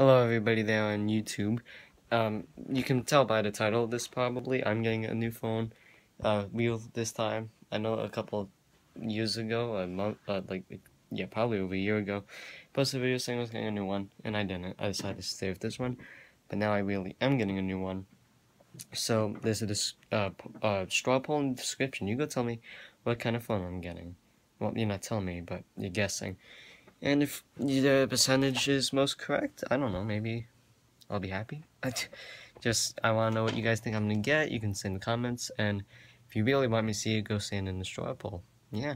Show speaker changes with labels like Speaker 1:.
Speaker 1: Hello everybody there on YouTube. Um, you can tell by the title of this probably, I'm getting a new phone, uh, real this time. I know a couple years ago, a month, uh, like, yeah, probably over a year ago, posted a video saying I was getting a new one, and I didn't. I decided to stay with this one, but now I really am getting a new one. So, there's a uh, uh, straw poll in the description. You go tell me what kind of phone I'm getting. Well, you're not telling me, but you're guessing. And if the percentage is most correct, I don't know, maybe I'll be happy. Just, I want to know what you guys think I'm going to get. You can send comments, and if you really want me to see it, go stand in the straw poll. Yeah.